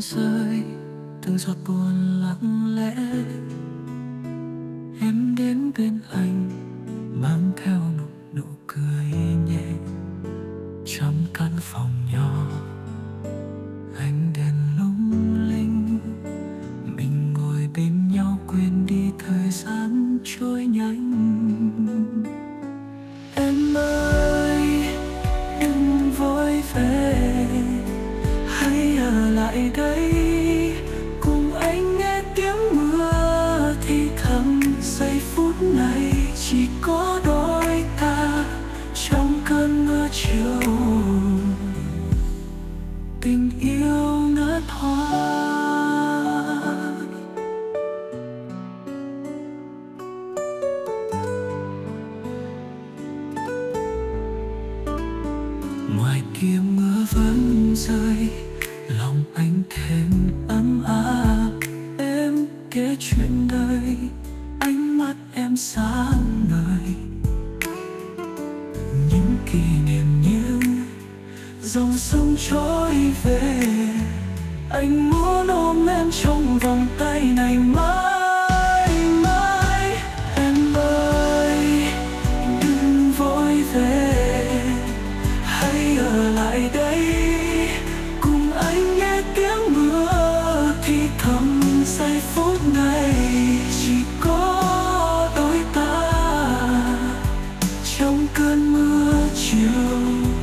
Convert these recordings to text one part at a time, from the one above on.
rơi, từng giọt buồn lặng lẽ. Em đến bên anh, mang theo nụ nụ cười nhẹ. Trong căn phòng nhỏ, ánh đèn lung linh. Mình ngồi bên nhau quên đi thời gian trôi nhanh. Em ơi, đừng vội về lại đây, cùng anh nghe tiếng mưa thì thầm giây phút này chỉ có đôi ta trong cơn mưa chiều. Tình yêu ngất hoa ngoài kia mưa vẫn rơi. Kỷ niệm như dòng sông trôi về. Anh muốn ôm em trong vòng tay này mãi mãi. Em ơi, đừng vội về. Hãy ở lại đây, cùng anh nghe tiếng mưa thì thầm giây phút này chỉ trong cơn mưa chiều.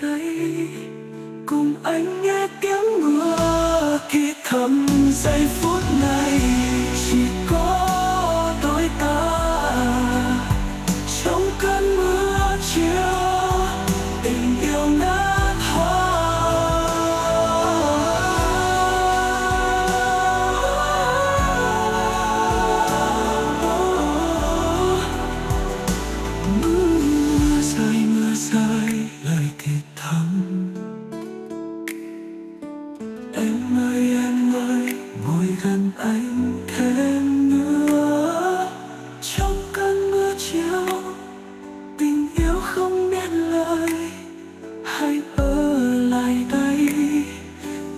Đây cùng anh nghe tiếng mưa khi thầm giây phút này em ơi em ơi ngồi gần anh thêm nữa trong cơn mưa chiều tình yêu không biết lời. Hãy ở lại đây,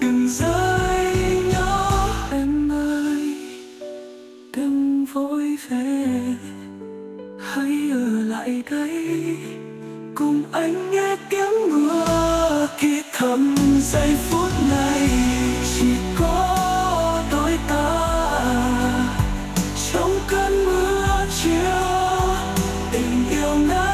đừng rời nhau em ơi đừng vội về hãy ở lại đây, cùng anh nghe tiếng mưa. Thì thầm giây phút này don't know